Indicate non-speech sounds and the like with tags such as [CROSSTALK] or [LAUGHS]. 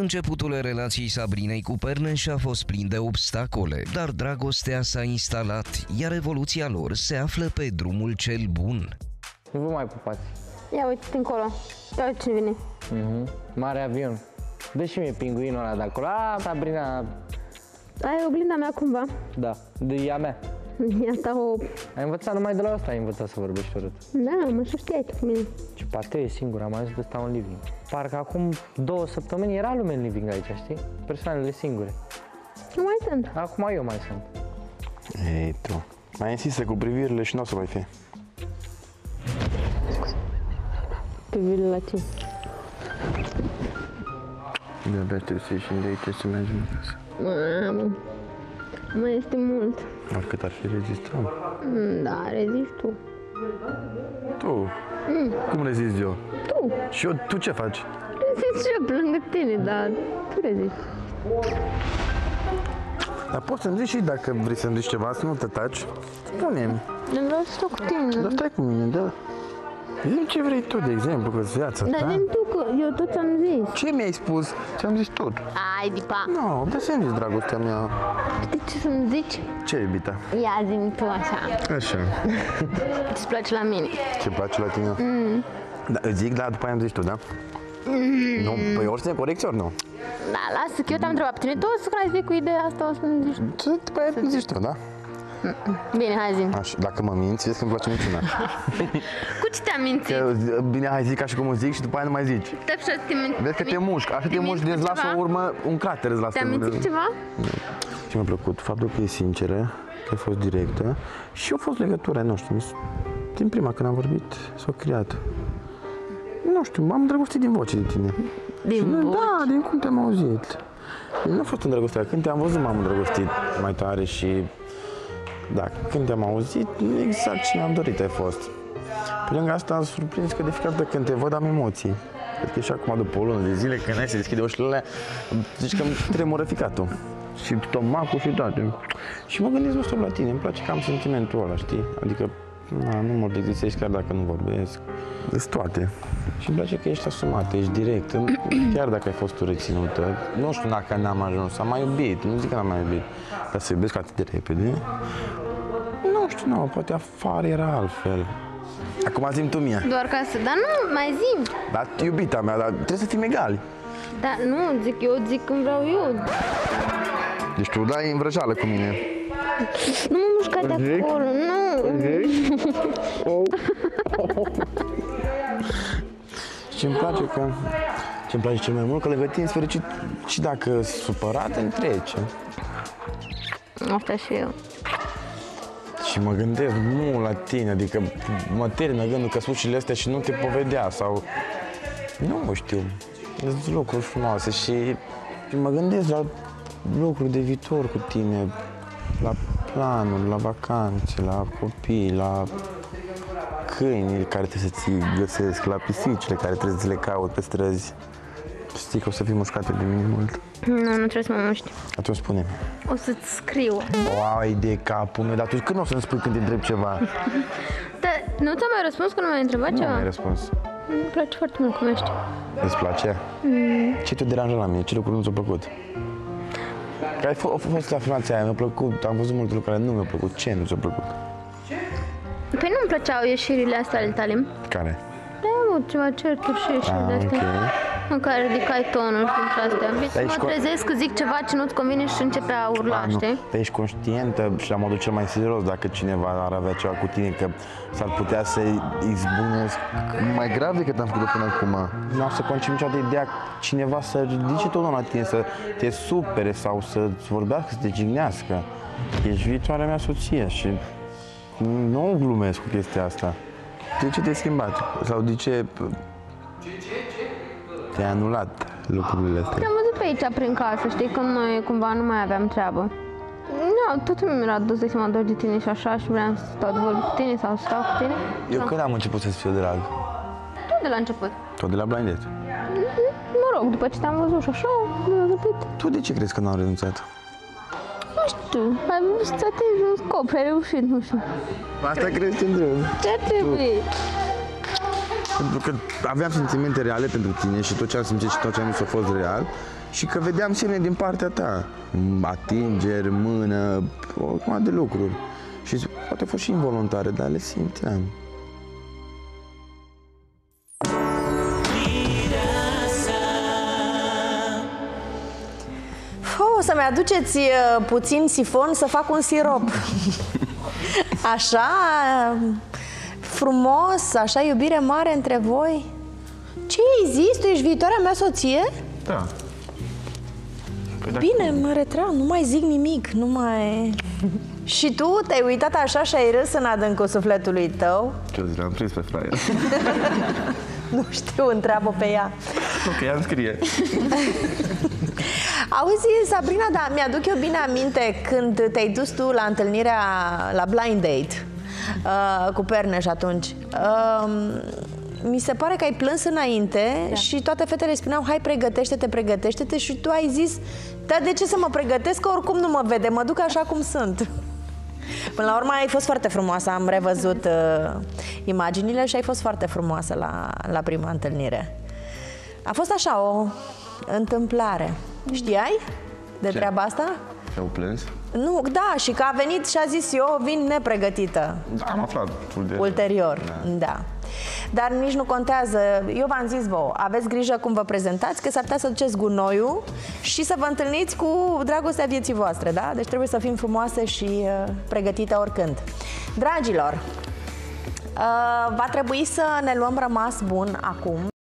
Începutul relației Sabrinei cu Perneș a fost plin de obstacole, dar dragostea s-a instalat, iar evoluția lor se află pe drumul cel bun. Nu vă mai pupați. Ia uite încolo. Ia uite cine vine. Mhm. Mare avion. Dă și mie pinguinul ăla de acolo. A, Sabrina, Ai oglinda mea cumva. da, de ea mea. [LAUGHS] Ia ta o... Ai învățat numai de la asta, ai învățat să vorbești urât. Da, mă, așa știai tu cu mine. Ce pateu e singur, am ajuns de stau în living. Parcă acum două săptămâni era lume în living aici, știi? Persoanele singure. Nu mai sunt. Acum eu mai sunt. Ei, tu. Mai insistă cu privirile și nu o să mai fie. Privire la ce? De-abia trebuie să ieșim de aici să mergem acasă. Mamă. Mai este mult. Oricât ar fi rezistam. Mm, Da, reziști tu. Tu? Cum rezisti eu? Tu. Și eu, tu ce faci? Reziști și eu lângă tine, dar tu reziști. Dar poți să-mi zici și dacă vrei să-mi zici ceva, să nu te taci. Spune-mi. Nu vreau să stau cu tine. Dar stai cu mine, da. Zi ce vrei tu, de exemplu, că viața Dar ta. zi tu că eu tot ți-am zis. Ce mi-ai spus? Ți-am zis tot. Ai, Dipa. Nu, dar să-mi zici dragostea mea. Știi ce să-mi zici? Ce, iubita? Ia zi tu așa. Așa. [LAUGHS] Ce-ți place la mine? Ce place la tine? Mm. Da, îți zic, dar după aia îmi zici tu, da? Mm. Nu, păi ori să ne corecți, ori nu. Da, lasă că eu te-am întrebat pe tine. Tu o să când ai cu ideea asta, o să-mi zici. Ce, după aia îmi zici tu, da? Bine, hai zi. Așa, dacă mă minți, vezi că îmi place niciuna. [LAUGHS] Cu ce te-am mințit? Că, bine, hai zic așa cum o zic și după aia nu mai zici. Te așa te minți. Vezi că te mușc, așa te Te mușc, minți îți cu lasă ceva? o urmă, un crater îți lasă. Te-am în- mințit ceva? Și mi-a plăcut faptul că e sinceră, că a fost directă și a fost legătura, nu știu, mi s- din prima când am vorbit s-a creat. Nu știu, m-am îndrăgostit din voce de tine. Din Și nu- voce? Da, din cum te-am auzit. Nu a fost îndrăgostit, când te-am văzut m-am îndrăgostit mai tare și da, când te-am auzit, exact ce mi-am dorit ai fost. Pe lângă asta am surprins că de fiecare dată când te văd am emoții. Cred că și acum după o lună de zile când ai să deschide ușile alea, zici că îmi tremură ficatul. Și stomacul și toate. Și mă gândesc, nu stop la tine, îmi place că am sentimentul ăla, știi? Adică, na, nu mă plictisești chiar dacă nu vorbesc. Sunt toate. Și îmi place că ești asumată, ești direct. [CLEARS THROAT] Chiar dacă ai fost tu reținută, nu știu dacă n-am ajuns, am mai iubit, nu zic că n-am mai iubit, dar să iubesc atât de repede, nu știu, nu, poate afară era altfel. Acum zi tu mie. Doar ca să... Dar nu, mai zi. Dar iubita mea, dar trebuie să fim egali. Dar nu, zic eu, zic când vreau eu. Deci tu dai în vrăjeală cu mine. Nu mă mușca de acolo, nu. Și îmi place că... ce îmi place cel mai mult, că lângă tine ești fericit și dacă supărat, îmi trece. Asta și eu. Și mă gândesc mult la tine, adică mă termină gândul că sucile astea și nu te povedea sau... Nu știu, sunt lucruri frumoase și, și mă gândesc la lucruri de viitor cu tine, la planuri, la vacanțe, la copii, la câini care trebuie să ți găsesc, la pisicile care trebuie să le caut pe străzi. Știi că o să fii mușcate de mine mult. Nu, nu trebuie să mă muști. Atunci spune O să-ți scriu. O, ai de capul meu, dar tu când o să-mi spui când te întreb ceva? [LAUGHS] Dar nu ți-am mai răspuns când m-ai întrebat Nu ceva? mi-ai răspuns. Îmi place foarte mult cum ești. Îți place? Ce te deranjă la mine? Ce lucruri nu ți-au plăcut? Că ai f- a fost afirmația aia, mi-a plăcut, am văzut multe lucruri care nu mi-au plăcut. Ce nu ți-a plăcut? Păi nu-mi plăceau ieșirile astea ale tale. Care? Da, am avut ceva certuri și ieșiri Ah, de astea. ok. În care ridicai tonul și dintre astea. Deci Dar ești mă șco- trezesc că zic ceva ce nu-ți convine și începe a urla, Ah, nu. știi? Dar ești conștientă și la modul cel mai serios dacă cineva ar avea ceva cu tine, că s-ar putea să-i izbunesc mai grav decât am făcut până acum. Nu am să concep niciodată ideea cineva să ridice tonul la tine, să te supere sau să-ți vorbească, să te jignească. Ești viitoarea mea soție și nu glumesc cu chestia asta. De ce te-ai schimbat? Sau de ce te-ai anulat lucrurile astea? Te-am văzut pe aici prin casă, știi, când noi cumva nu mai aveam treabă. Nu, tot mi era dus de seama doar de tine și așa și vreau să stau de vorbă cu tine sau să stau cu tine. Eu când am început să-ți fiu drag? Tot de la început. Tot de la Blind Date. Mă rog, după ce te-am văzut și așa, mi-a răpit. Tu de ce crezi că n-am renunțat? Nu știu, ai vrut să atingi un scop, ai reușit, nu știu. Asta crezi te întreb. Ce trebuie? Pentru că aveam sentimente reale pentru tine și tot ce am simțit și tot ce am zis a fost real și că vedeam semne din partea ta. Atingeri, mână, o grămadă de lucruri. Și zic, poate a fost și involuntare, dar le simțeam. O să-mi aduceți uh, puțin sifon să fac un sirop. [LAUGHS] Așa frumos, așa iubire mare între voi. Ce ai zis? Tu ești viitoarea mea soție? Da. Păi dacă- Bine, mă retrag, nu mai zic nimic, nu mai... [LAUGHS] Și tu te-ai uitat așa și ai râs în adâncul sufletului tău? Ce zi, l-am prins pe fraier. [LAUGHS] Nu știu, întreabă pe ea. nu, că ea scrie. [LAUGHS] Auzi, Sabrina, da, mi-aduc eu bine aminte când te-ai dus tu la întâlnirea, la blind date uh, cu Perneș atunci. Uh, mi se pare că ai plâns înainte da. și toate fetele spuneau, hai pregătește-te, pregătește-te și tu ai zis, da, de ce să mă pregătesc, că oricum nu mă vede, mă duc așa cum sunt. Până la urmă ai fost foarte frumoasă, am revăzut uh, imaginile și ai fost foarte frumoasă la, la prima întâlnire. A fost așa o întâmplare. Știai de Ce? treaba asta? Și-au plâns? Nu, da, și că a venit și a zis eu vin nepregătită. Da, am aflat ulterior. Ulterior, da. da. Dar nici nu contează. Eu v-am zis vouă, aveți grijă cum vă prezentați, că s-ar putea să duceți gunoiul și să vă întâlniți cu dragostea vieții voastre, da? Deci trebuie să fim frumoase și uh, pregătite oricând. Dragilor, uh, va trebui să ne luăm rămas bun acum.